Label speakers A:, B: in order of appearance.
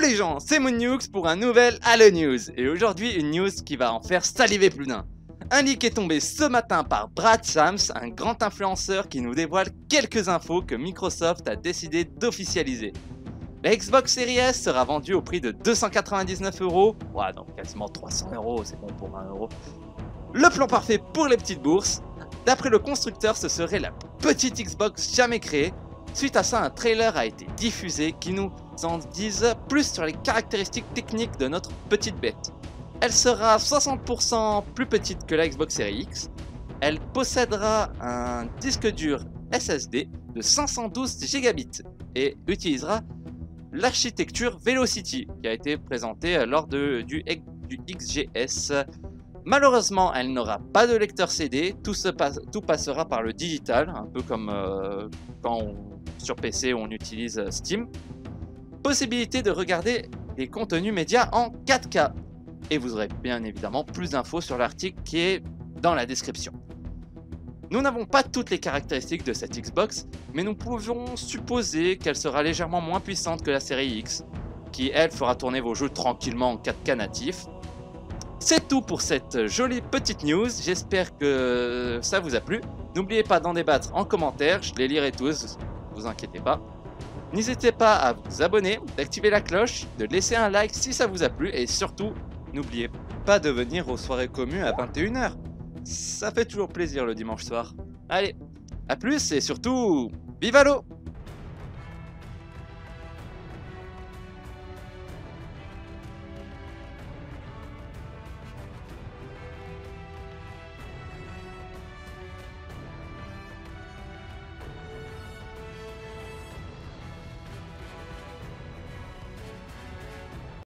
A: Yo les gens, c'est Moonnukes pour un nouvel Halo News. Et aujourd'hui, une news qui va en faire saliver plus d'un. Un leak est tombé ce matin par Brad Sams, un grand influenceur qui nous dévoile quelques infos que Microsoft a décidé d'officialiser. La Xbox Series S sera vendue au prix de 299 euros. Ouais, donc quasiment 300 euros, c'est bon pour 1 euro. Le plan parfait pour les petites bourses. D'après le constructeur, ce serait la petite Xbox jamais créée. Suite à ça, un trailer a été diffusé qui nous en dise plus sur les caractéristiques techniques de notre petite bête. Elle sera 60% plus petite que la Xbox Series X. Elle possédera un disque dur SSD de 512 gigabits et utilisera l'architecture Velocity qui a été présentée lors de, du, XGS. Malheureusement, elle n'aura pas de lecteur CD, tout, se tout passera par le digital, un peu comme euh, quand sur PC on utilise Steam. Possibilité de regarder des contenus médias en 4K. Et vous aurez bien évidemment plus d'infos sur l'article qui est dans la description. Nous n'avons pas toutes les caractéristiques de cette Xbox, mais nous pouvons supposer qu'elle sera légèrement moins puissante que la série X, qui elle fera tourner vos jeux tranquillement en 4K natif. C'est tout pour cette jolie petite news, j'espère que ça vous a plu. N'oubliez pas d'en débattre en commentaire, je les lirai tous, vous inquiétez pas. N'hésitez pas à vous abonner, d'activer la cloche, de laisser un like si ça vous a plu et surtout, n'oubliez pas de venir aux soirées communes à 21h. Ça fait toujours plaisir le dimanche soir. Allez, à plus et surtout, vive l'eau